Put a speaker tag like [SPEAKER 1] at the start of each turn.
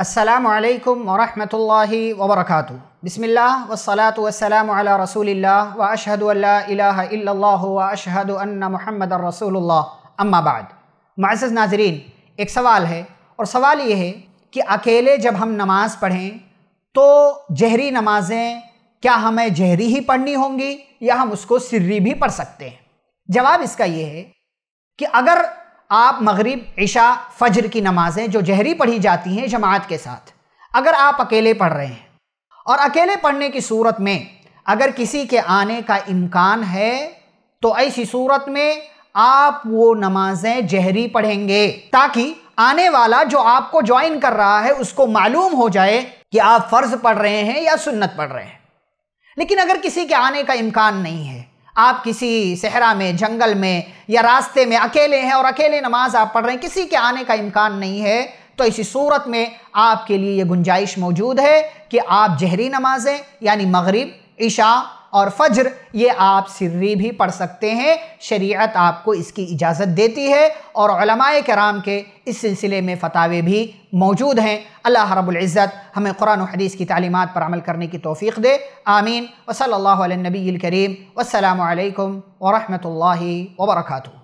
[SPEAKER 1] السلام علیکم ورحمۃ اللہ وبرکاتہ۔ بسم اللہ والصلاة والسلام علی رسول اللہ واشہد ان لا الہ الا اللہ واشہد ان محمد الرسول اللہ۔ اما بعد۔ معزز ناظرین، ایک سوال ہے اور سوال یہ ہے کہ اکیلے جب ہم نماز پڑھیں تو جہری نمازیں کیا ہمیں جہری ہی پڑھنی ہوں گی یا ہم اس کو سری بھی پڑھ سکتے ہیں؟ جواب اس کا یہ ہے کہ اگر آپ مغرب، عشاء، فجر کی نمازیں جو جہری پڑھی جاتی ہیں جماعت کے ساتھ، اگر آپ اکیلے پڑھ رہے ہیں۔ اور اکیلے پڑھنے کی صورت میں اگر کسی کے آنے کا امکان ہے، تو ایسی صورت میں آپ وہ نمازیں جہری پڑھیں گے تاکہ آنے والا جو آپ کو جوائن کر رہا ہے، اس کو معلوم ہو جائے کہ آپ فرض پڑھ رہے ہیں یا سنت پڑھ رہے ہیں۔ لیکن اگر کسی کے آنے کا امکان نہیں ہے آپ کسی صحرا میں، جنگل میں یا راستے میں اکیلے ہیں اور اکیلے نماز آپ پڑھ رہے ہیں، کسی کے آنے کا امکان نہیں ہے۔ تو اسی صورت میں آپ کے لیے یہ گنجائش موجود ہے کہ آپ جہری نمازیں یعنی مغرب، عشاء اور فجر یہ آپ سری بھی پڑھ سکتے ہیں۔ شریعت آپ کو اس کی اجازت دیتی ہے اور علماء کرام کے اس سلسلے میں فتاوے بھی موجود ہیں۔ اللہ رب العزت ہمیں قرآن و حدیث کی تعلیمات پر عمل کرنے کی توفیق دے۔ آمین۔ وصلی اللہ علیہ نبی الکریم۔ والسلام علیکم ورحمۃ اللہ وبرکاتہ۔